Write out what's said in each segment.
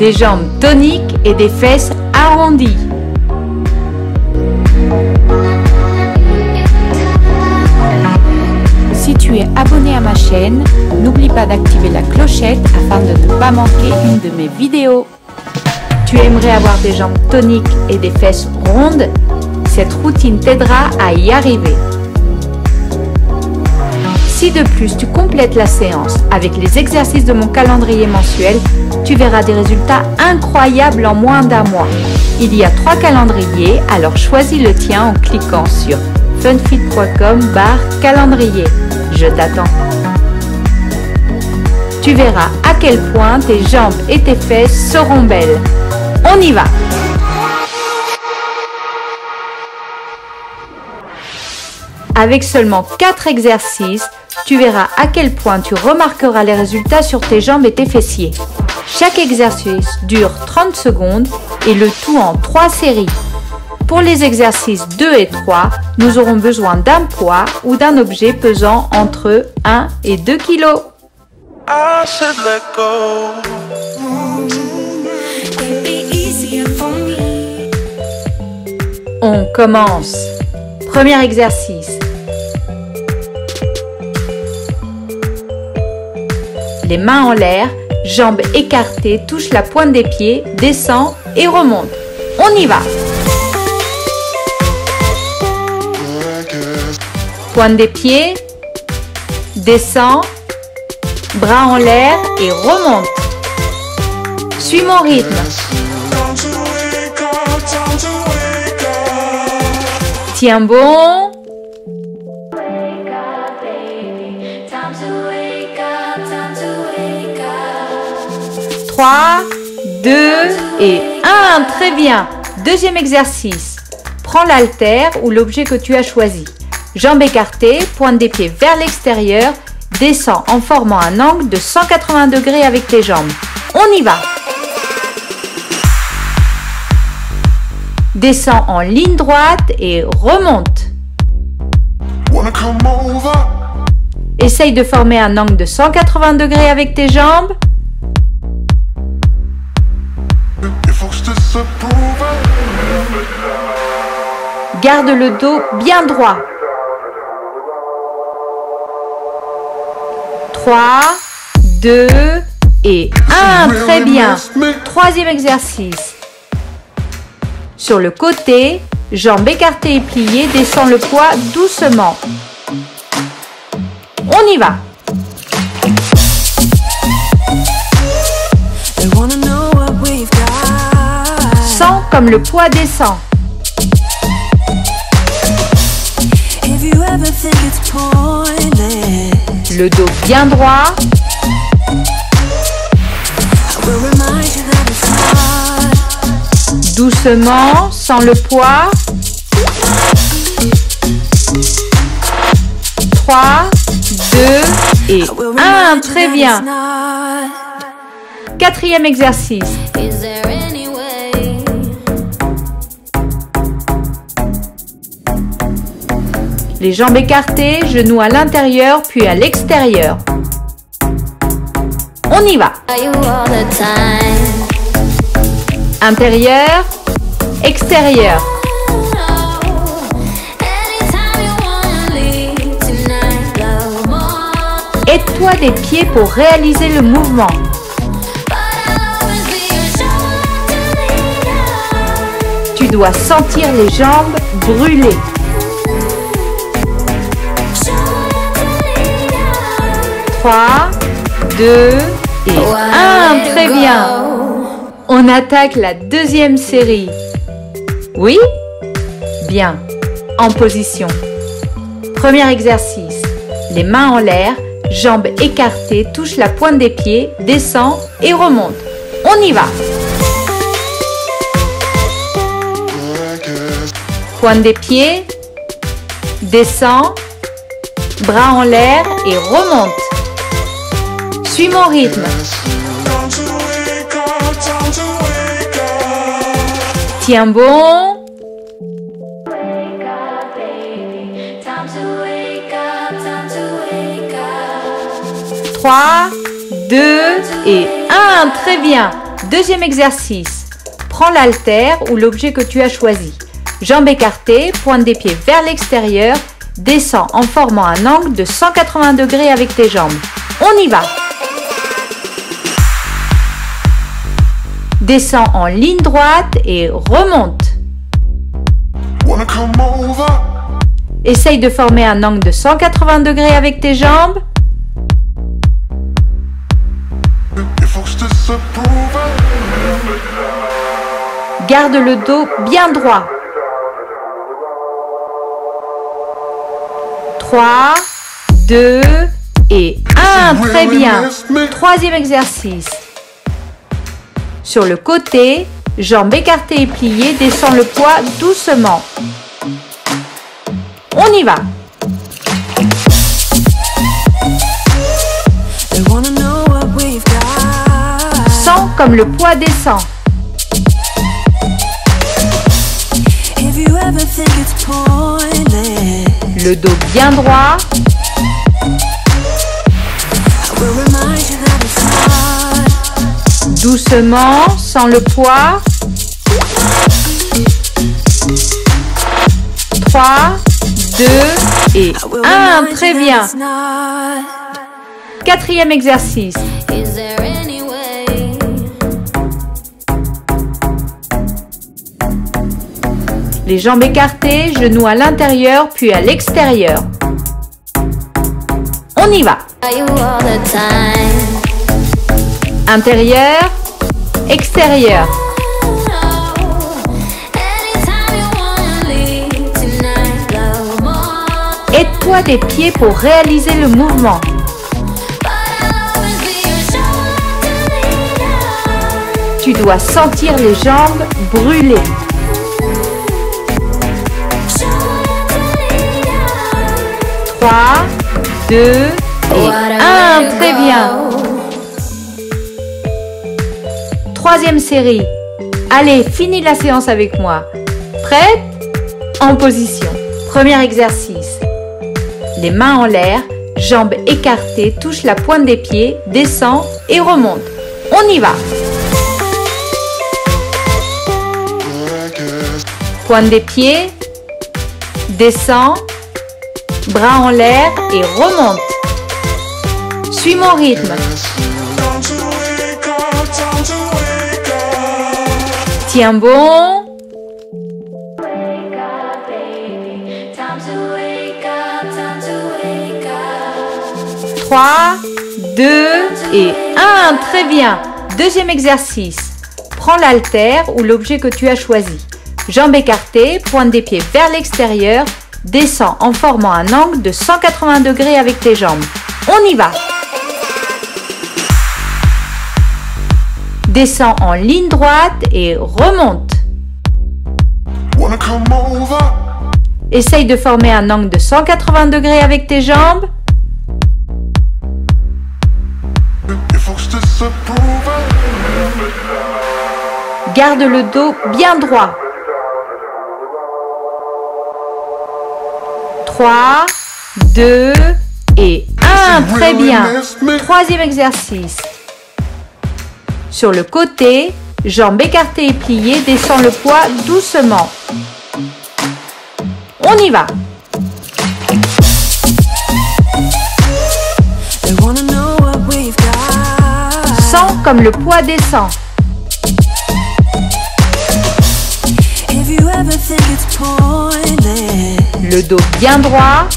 des jambes toniques et des fesses arrondies. Si tu es abonné à ma chaîne, n'oublie pas d'activer la clochette afin de ne pas manquer une de mes vidéos. Tu aimerais avoir des jambes toniques et des fesses rondes? Cette routine t'aidera à y arriver. Si de plus tu complètes la séance avec les exercices de mon calendrier mensuel, tu verras des résultats incroyables en moins d'un mois. Il y a trois calendriers, alors choisis le tien en cliquant sur funfit.com calendrier. Je t'attends. Tu verras à quel point tes jambes et tes fesses seront belles. On y va Avec seulement 4 exercices, tu verras à quel point tu remarqueras les résultats sur tes jambes et tes fessiers. Chaque exercice dure 30 secondes et le tout en 3 séries. Pour les exercices 2 et 3, nous aurons besoin d'un poids ou d'un objet pesant entre 1 et 2 kg. On commence. Premier exercice. Les mains en l'air, jambes écartées, touche la pointe des pieds, descend et remonte. On y va. Pointe des pieds, descend, bras en l'air et remonte. Suis mon rythme. Tiens bon. 3, 2 et 1. Très bien. Deuxième exercice. Prends l'haltère ou l'objet que tu as choisi. Jambes écartées, pointe des pieds vers l'extérieur, descends en formant un angle de 180 degrés avec tes jambes. On y va. Descends en ligne droite et remonte. Essaye de former un angle de 180 degrés avec tes jambes. Garde le dos bien droit. 3, 2 et 1. Très bien. Troisième exercice. Sur le côté, jambes écartées et pliées, descends le poids doucement. On y va. Sens comme le poids descend. Le dos bien droit. Doucement, sans le poids. 3, 2 et 1. Très bien. Quatrième exercice. Les jambes écartées, genoux à l'intérieur puis à l'extérieur. On y va. Intérieur, extérieur. Aide-toi des pieds pour réaliser le mouvement. Tu dois sentir les jambes brûler. 3, 2 et 1. Très bien. On attaque la deuxième série. Oui? Bien. En position. Premier exercice. Les mains en l'air, jambes écartées, touche la pointe des pieds, descend et remonte. On y va. Pointe des pieds, descend, bras en l'air et remonte. Suis mon rythme. Tiens bon. Trois, deux et un. Très bien. Deuxième exercice. Prends l'haltère ou l'objet que tu as choisi. Jambes écartées, pointe des pieds vers l'extérieur, descends en formant un angle de 180 degrés avec tes jambes. On y va Descends en ligne droite et remonte. Essaye de former un angle de 180 degrés avec tes jambes. Garde le dos bien droit. 3, 2 et 1. Très bien. Troisième exercice. Sur le côté, jambes écartées et pliées, descends le poids doucement. On y va. Sens comme le poids descend. Le dos bien droit. Doucement, sans le poids. 3, 2 et 1. Très bien. Quatrième exercice. Les jambes écartées, genoux à l'intérieur puis à l'extérieur. On y va. Intérieur, extérieur. Aide-toi des pieds pour réaliser le mouvement. Tu dois sentir les jambes brûler. 3, 2 et 1. Très bien. Troisième série. Allez, finis la séance avec moi. Prête En position. Premier exercice. Les mains en l'air, jambes écartées, touche la pointe des pieds, descend et remonte. On y va. Pointe des pieds, descend, bras en l'air et remonte. Suis mon rythme. Tiens bon. Trois, deux et un. Très bien. Deuxième exercice. Prends l'haltère ou l'objet que tu as choisi. Jambes écartées, pointe des pieds vers l'extérieur, descends en formant un angle de 180 degrés avec tes jambes. On y va Descends en ligne droite et remonte. Essaye de former un angle de 180 degrés avec tes jambes. Garde le dos bien droit. 3, 2 et 1. Très bien. Troisième exercice. Sur le côté, jambes écartées et pliées, descends le poids doucement. On y va. Sens comme le poids descend. Le dos bien droit.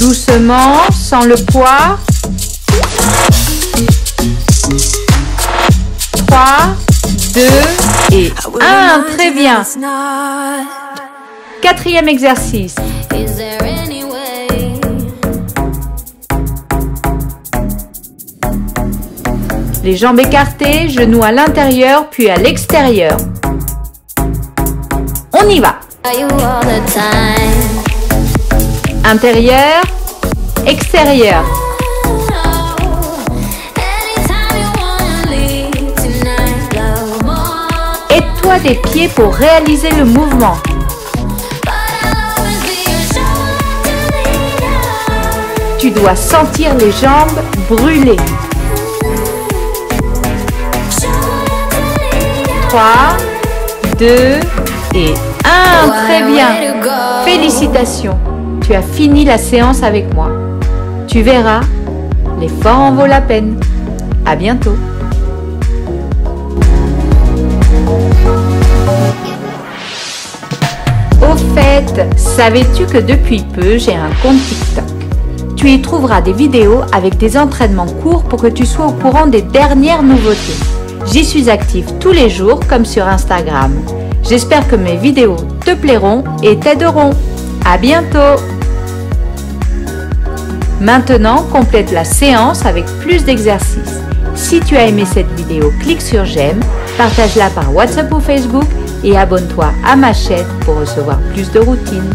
Doucement, sans le poids. 3, 2 et 1. Très bien. Quatrième exercice. Les jambes écartées, genoux à l'intérieur puis à l'extérieur. On y va. Intérieur, extérieur. Aide-toi des pieds pour réaliser le mouvement. Tu dois sentir les jambes brûler. 3, 2 et 1. Très bien. Félicitations. Tu as fini la séance avec moi. Tu verras, l'effort en vaut la peine. À bientôt. Au fait, savais-tu que depuis peu j'ai un compte TikTok? Tu y trouveras des vidéos avec des entraînements courts pour que tu sois au courant des dernières nouveautés. J'y suis active tous les jours comme sur Instagram. J'espère que mes vidéos te plairont et t'aideront. À bientôt Maintenant, complète la séance avec plus d'exercices. Si tu as aimé cette vidéo, clique sur j'aime, partage-la par WhatsApp ou Facebook et abonne-toi à ma chaîne pour recevoir plus de routines.